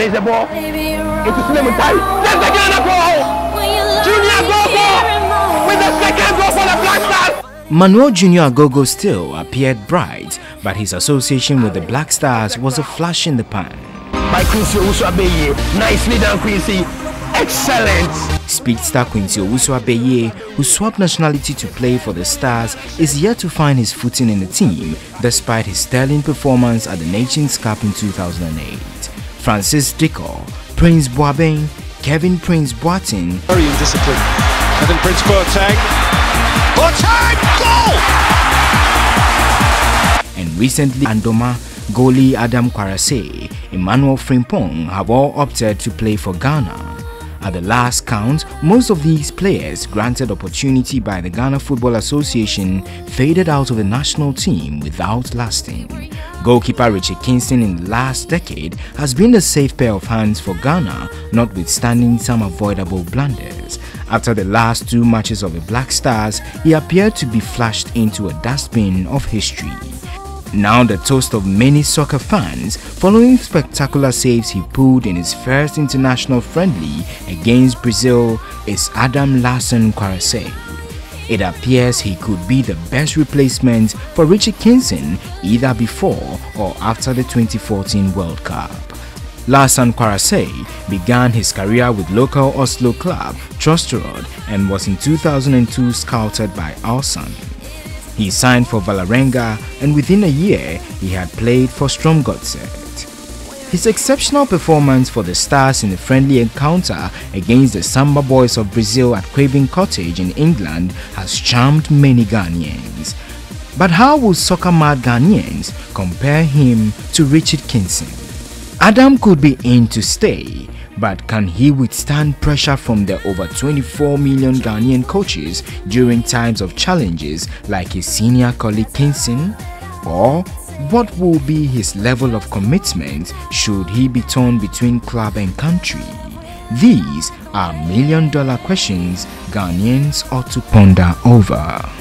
plays the ball into Sulley Muntari. There's the Ghana goal! Junior Agogo with the second goal for the Black Stars! Manuel Junior Agogo still appeared bright, but his association with the Black Stars was a flash in the pan. By Quincy Owusu-Abeyie, nicely done Quincy, excellent! Speedster Quincy Owusu-Abeyie, who swapped nationality to play for the Stars, is yet to find his footing in the team despite his sterling performance at the Nations Cup in 2008. Francis Dickoh, Prince Buaben, Kevin Prince Boateng, Very indisciplined. Kevin Prince Boateng. Boateng! Goal! and recently Andoma, goalie Adam Kwarasey, Emmanuel Frimpong have all opted to play for Ghana. At the last count, most of these players granted opportunity by the Ghana Football Association faded out of the national team without lasting. Goalkeeper Richard Kingston in the last decade has been the safe pair of hands for Ghana, notwithstanding some avoidable blunders. After the last two matches of the Black Stars, he appeared to be flashed into a dustbin of history. Now the toast of many soccer fans following spectacular saves he pulled in his first international friendly against Brazil is Adam Larsen Kwarasey. It appears he could be the best replacement for Richard Kingston either before or after the 2014 World Cup. Larsen Kwarasey began his career with local Oslo club Trosterud and was in 2002 scouted by Alsan. He signed for Vålerenga and within a year he had played for Strømsgodset. His exceptional performance for the Stars in the friendly encounter against the Samba Boys of Brazil at Craven Cottage in England has charmed many Ghanaians. But how will soccer-mad Ghanaians compare him to Richard Kingston? Adam could be in to stay, but can he withstand pressure from the over 24 million Ghanaian coaches during times of challenges like his senior colleague Kingston? Or what will be his level of commitment should he be torn between club and country? These are million dollar questions Ghanaians ought to ponder over.